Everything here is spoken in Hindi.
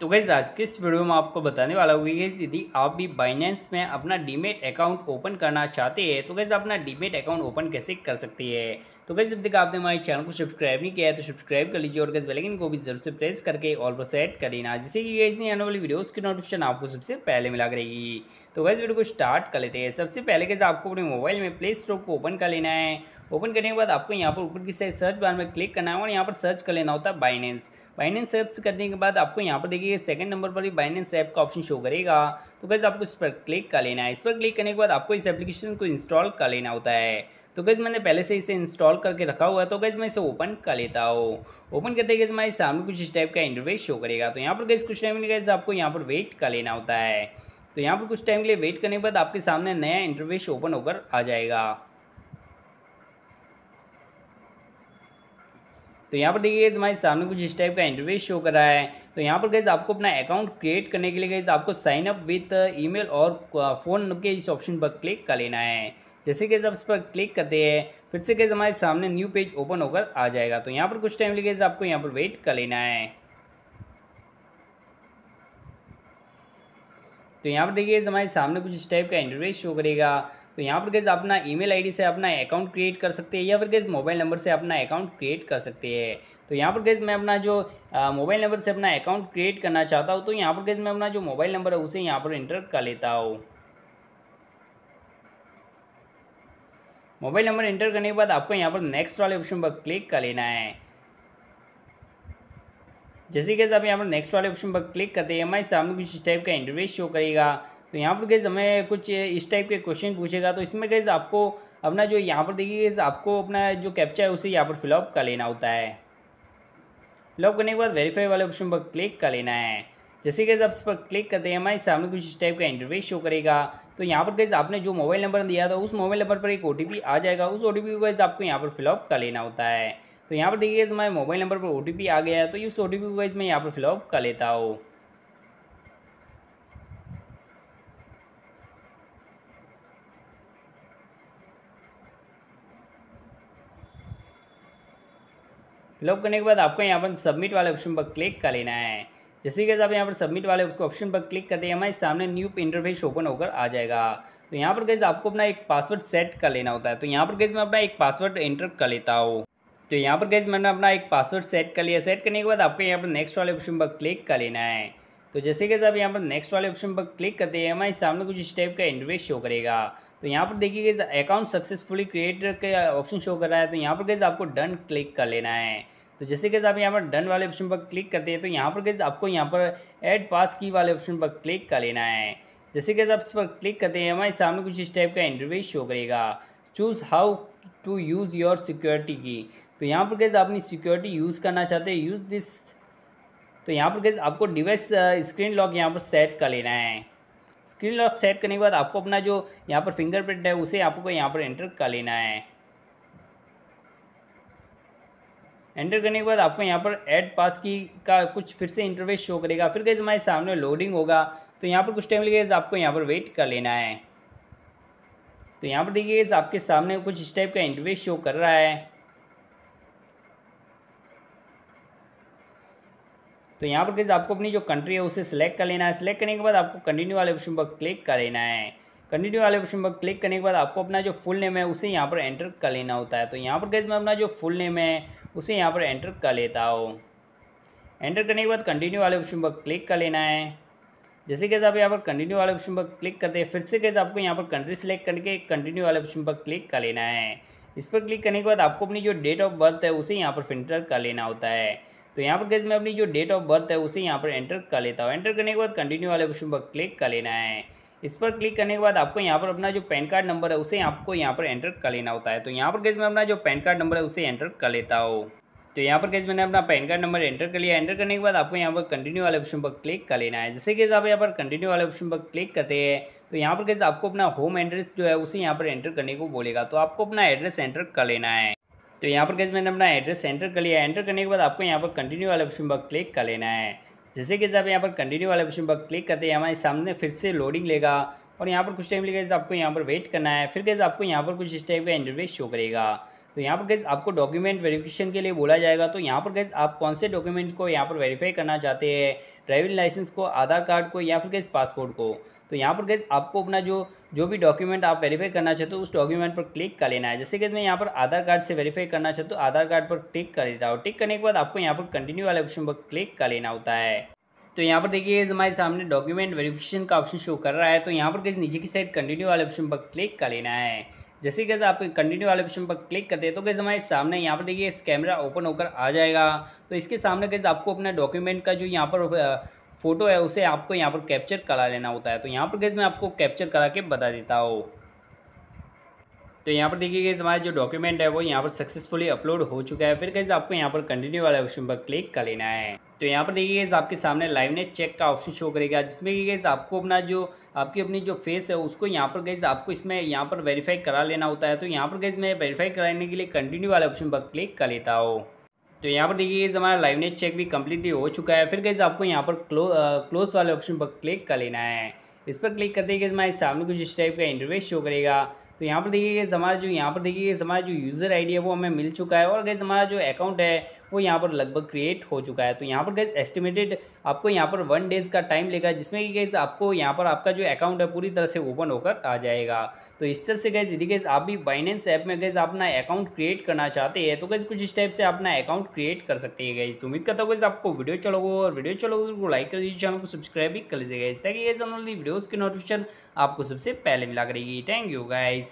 तो गैस आज के इस वीडियो में आपको बताने वाला हूँ कि यदि आप भी बाइनेंस में अपना डीमेट अकाउंट ओपन करना चाहते हैं तो गैस अपना डीमेट अकाउंट ओपन कैसे कर सकती है? तो गैस जब तक आपने हमारे चैनल को सब्सक्राइब नहीं किया है तो सब्सक्राइब कर लीजिए और गैस बेलाइकन को भी ज़रूर से प्रेस करके ऑल पर सेट कर लेना। जिससे कि गैस आने वाली वीडियो उसकी नोटिफिकेशन आपको सबसे पहले मिला करेगी। तो गैस वीडियो को स्टार्ट कर लेते हैं। सबसे पहले गैस आपको अपने मोबाइल में प्ले स्टोर को ओपन कर लेना है। ओपन करने के बाद आपको यहाँ पर ऊपर की साइड सर्च बार में क्लिक करना है और यहाँ पर सर्च कर लेना होता है बाइनेंस बाइनेंस सर्च करने के बाद आपको यहाँ पर देखिए सेकंड नंबर पर भी बाइनेंस ऐप का ऑप्शन शो करेगा। तो गैस आपको इस पर क्लिक कर लेना है। इस पर क्लिक करने के बाद आपको इस एप्लीकेशन को इंस्टॉल कर लेना होता है। तो गैस मैंने पहले से इसे इंस्टॉल करके रखा हुआ है तो गैस मैं इसे ओपन कर लेता हूँ। ओपन करते गैस हमारे सामने कुछ इस टाइप का इंटरवेस शो करेगा। तो यहाँ पर गैस कुछ टाइम गैस आपको यहाँ पर वेट कर लेना होता है। तो यहाँ पर कुछ टाइम के लिए वेट करने के बाद आपके सामने नया इंटरवेस ओपन होकर आ जाएगा। तो यहाँ पर देखिए गैस हमारे सामने कुछ इस टाइप का इंटरव्यू शो कर रहा है। तो यहाँ पर गैस आपको अपना अकाउंट क्रिएट करने के लिए गैस आपको साइन अप विथ ईमेल और फ़ोन के इस ऑप्शन पर क्लिक कर लेना है। जैसे कि जब इस पर क्लिक करते हैं, फिर से कैसे हमारे सामने न्यू पेज ओपन होकर आ जाएगा। तो यहाँ पर कुछ टाइम लिए आपको यहाँ पर वेट कर लेना है। तो यहाँ पर देखिए हमारे सामने कुछ इस टाइप का इंटरव्यू शो करेगा। तो यहाँ पर गैस अपना ईमेल आईडी से अपना अकाउंट क्रिएट कर सकते हैं या फिर गैस मोबाइल नंबर से अपना अकाउंट क्रिएट कर सकते हैं। तो यहाँ पर गैस मैं अपना जो मोबाइल नंबर से अपना अकाउंट क्रिएट करना चाहता हूँ तो यहाँ पर गैस मैं अपना जो मोबाइल नंबर है उसे यहाँ पर इंटर कर लेता हूँ। मोबाइल नंबर एंटर करने के बाद आपको यहाँ पर नेक्स्ट वाले ऑप्शन पर क्लिक कर लेना है। जैसे कि आप यहाँ पर नेक्स्ट वाले ऑप्शन पर क्लिक करते हैं, हमारे सामने कुछ इस टाइप का इंटरव्यू शो करेगा। तो यहाँ पर गैस हमें कुछ इस टाइप के क्वेश्चन पूछेगा। तो इसमें गैस आपको अपना जो यहाँ पर देखिए आपको अपना जो कैप्चा है उसे यहाँ पर फिलअप कर लेना होता है। फिलअप करने के बाद वेरीफाई वाले ऑप्शन पर क्लिक कर लेना है। जैसे कि आप इस पर क्लिक करते हैं, हमारे सामने कुछ इस टाइप का इंटरव्यू शो करेगा। तो यहाँ पर गैस आपने जो मोबाइल नंबर दिया था, उस मोबाइल नंबर पर एक ओटीपी आ जाएगा। उस ओटीपी को गैस आपको यहाँ पर फिलअप कर लेना होता है। तो यहाँ पर देखिए हमारे मोबाइल नंबर पर ओटीपी आ गया है तो इस ओ को गैस मैं यहाँ पर फिलअप कर लेता हूँ। फिलअप करने के बाद आपको यहाँ पर सबमिट वाले ऑप्शन पर क्लिक कर लेना है। जैसे कि आप यहाँ पर सबमिट वाले ऑप्शन पर क्लिक करते हैं, हमारे सामने न्यू इंटरफेस ओपन होकर आ जाएगा। तो यहाँ पर गैस आपको अपना एक पासवर्ड सेट कर लेना होता है। तो यहाँ पर गैस मैं अपना एक पासवर्ड एंटर कर लेता हूँ। तो यहाँ पर गैस मैंने अपना एक पासवर्ड सेट कर लिया। सेट करने के बाद आपको यहाँ पर नेक्स्ट वाले ऑप्शन पर क्लिक कर लेना है। तो जैसे कि आप यहाँ पर नेक्स्ट वाले ऑप्शन पर क्लिक करते हैं, हमारे सामने कुछ इस टाइप का इंटरवेस शो करेगा। तो यहाँ पर देखिए अकाउंट सक्सेसफुली क्रिएट का ऑप्शन शो कर रहा है। तो यहाँ पर गैस आपको डन क्लिक कर लेना है। तो जैसे कि आप यहाँ पर डन वाले ऑप्शन पर क्लिक करते हैं तो यहाँ पर गैस आपको यहाँ पर ऐड पास की वाले ऑप्शन पर क्लिक कर लेना है। जैसे कि आप इस पर क्लिक करते हैं, हमारे सामने कुछ इस टाइप का इंटरव्यू शो करेगा। Choose how to use your security key तो यहाँ पर गैस अपनी सिक्योरिटी यूज़ करना चाहते हैं यूज़ दिस तो यहाँ पर गैस आपको डिवाइस स्क्रीन लॉक यहाँ पर सेट कर लेना है। स्क्रीन लॉक सेट करने के बाद आपको अपना जो यहाँ पर फिंगरप्रिंट है, उसे आपको यहाँ पर एंटर कर लेना है। एंटर करने के बाद आपको यहाँ पर ऐड पास की का कुछ फिर से इंटरवेस शो करेगा। फिर गैस हमारे सामने लोडिंग होगा। तो यहाँ पर कुछ टाइम लगेगा आपको यहाँ पर वेट कर लेना है। तो यहाँ पर देखिए आपके सामने कुछ इस टाइप का इंटरवेस शो कर रहा है। तो यहाँ पर गैस आपको अपनी जो कंट्री है उसे सिलेक्ट कर लेना है। सिलेक्ट करने के बाद आपको कंटिन्यू वाले ऑप्शन पर क्लिक कर लेना है। कंटिन्यू वाले ऑप्शन पर क्लिक करने के बाद आपको अपना जो फुल नेम है उसे यहाँ पर एंटर कर लेना होता है। तो यहाँ पर गैस मैं अपना जो फुल नेम है उसे यहाँ पर एंटर कर लेता हूँ। एंटर करने के बाद कंटिन्यू वाले ऑप्शन पर क्लिक कर लेना है। जैसे कि आप यहाँ पर कंटिन्यू वाले ऑप्शन पर क्लिक करते हैं, फिर से कैसे आपको यहाँ पर कंट्री सेलेक्ट करके कंटिन्यू वाले ऑप्शन पर क्लिक कर लेना है। इस पर क्लिक करने के बाद आपको अपनी जो डेट ऑफ़ बर्थ है, उसे यहाँ पर फ़िल्टर कर लेना होता है। तो यहाँ पर कैसे मैं अपनी जो डेट ऑफ़ बर्थ है, उसे यहाँ पर एंटर कर लेता हूँ। एंटर करने के बाद कंटिन्यू वाले ऑप्शन पर क्लिक कर लेना है। इस पर क्लिक करने के बाद आपको यहाँ पर अपना जो पैन कार्ड नंबर है उसे आपको यहाँ पर एंटर कर लेना होता है तो यहाँ पर कैसे मैं अपना जो पैन कार्ड नंबर है उसे एंटर कर लेता हूँ तो यहाँ पर कैसे मैंने अपना पैन कार्ड नंबर एंटर कर लिया एंटर करने के बाद आपको यहाँ पर कंटिन्यू वाले ऑप्शन पर क्लिक कर लेना है जैसे कि आप यहाँ पर कंटिन्यू वाले ऑप्शन पर क्लिक करते हैं तो यहाँ पर कैसे आपको अपना होम एड्रेस जो है उसे यहाँ पर एंटर करने को बोलेगा तो आपको अपना एड्रेस एंटर कर लेना है तो यहाँ पर कैसे मैंने अपना एड्रेस एंटर कर लिया एंटर करने के बाद आपको यहाँ पर कंटिन्यू वाले ऑप्शन पर क्लिक कर लेना है जैसे कि जब यहाँ पर कंटिन्यू वाले ऑप्शन पर क्लिक करते हैं हमारे सामने फिर से लोडिंग लेगा और यहाँ पर कुछ टाइम लेगा आपको यहाँ पर वेट करना है, फिर कैसे आपको यहाँ पर कुछ इस टाइप का इंटरव्यू शो करेगा। तो यहाँ पर गैस आपको डॉक्यूमेंट वेरिफिकेशन के लिए बोला जाएगा। तो यहाँ पर गैस आप कौन से डॉक्यूमेंट को यहाँ पर वेरीफाई करना चाहते हैं? ड्राइविंग लाइसेंस को, आधार कार्ड को या फिर गैस पासपोर्ट को? तो यहाँ पर गैस आपको अपना जो जो भी डॉक्यूमेंट आप वेरीफाई करना चाहते हो, उस डॉक्यूमेंट पर क्लिक कर लेना है। जैसे कि मैं यहाँ पर आधार कार्ड से वेरीफाई करना चाहता हूँ, आधार कार्ड पर क्लिक कर देता हूँ। टिक करने के बाद आपको यहाँ पर कंटिन्यू वाले ऑप्शन पर क्लिक कर लेना होता है। तो यहाँ पर देखिए हमारे सामने डॉक्यूमेंट वेरिफिकेशन का ऑप्शन शो कर रहा है। तो यहाँ पर किस नीचे की साइड कंटिन्यू वाले ऑप्शन पर क्लिक कर लेना है। जैसे कैसे आप कंटिन्यू वाले ऑप्शन पर क्लिक करते हैं तो कैसे हमारे सामने यहाँ पर देखिए, इस कैमरा ओपन होकर आ जाएगा। तो इसके सामने कैसे आपको अपना डॉक्यूमेंट का जो यहाँ पर फ़ोटो है, उसे आपको यहाँ पर कैप्चर करा लेना होता है। तो यहाँ पर कैसे मैं आपको कैप्चर करा के बता देता हूँ। तो यहाँ पर देखिए गैस हमारा जो डॉक्यूमेंट है वो यहाँ पर सक्सेसफुली अपलोड हो चुका है। फिर कैसे आपको यहाँ पर कंटिन्यू वाले ऑप्शन पर क्लिक कर लेना है। तो यहाँ पर देखिए गैस आपके सामने लाइव ने चेक का ऑप्शन शो करेगा, जिसमें कि गैस आपको अपना जो, आपकी अपनी जो फेस है, उसको यहाँ पर गैस आपको इसमें यहाँ पर वेरीफाई करा लेना होता है। तो यहाँ पर गैस मैं वेरीफाई कराने के लिए कंटिन्यू वाले ऑप्शन पर क्लिक कर लेता हूँ। तो यहाँ पर देखिए हमारा लाइव नेट चेक भी कम्प्लीटली हो चुका है। फिर गैस आपको यहाँ पर क्लो क्लोज वाले ऑप्शन पर क्लिक कर लेना है। इस पर क्लिक करते ही हमारे सामने कुछ इस टाइप का इंटरव्यू शो करेगा। तो यहाँ पर देखिए हमारा जो, यहाँ पर देखिए हमारा जो यूज़र आईडी है वो हमें मिल चुका है और गैस हमारा जो अकाउंट है वो यहाँ पर लगभग क्रिएट हो चुका है। तो यहाँ पर गैस एस्टिमेटेड आपको यहाँ पर वन डेज़ का टाइम लेगा, जिसमें कि गैस आपको यहाँ पर आपका जो अकाउंट है पूरी तरह से ओपन होकर आ जाएगा। तो इस तरह से गैस यदि गैस आप भी बाइनेंस ऐप में गैस अपना अकाउंट क्रिएट करना चाहते हैं तो गैस कुछ इस टाइप से अपना अकाउंट क्रिएट कर सकते हैं गैस तो उम्मीद करता हूँ गैस आपको वीडियो चलोगे और वीडियो चलोगे तो लाइक कर दीजिए चैनल को सब्सक्राइब भी कर लीजिएगा ताकि गैस वीडियोज़ की नोटिफिकेशन आपको सबसे पहले मिला करेगी। Thank you guys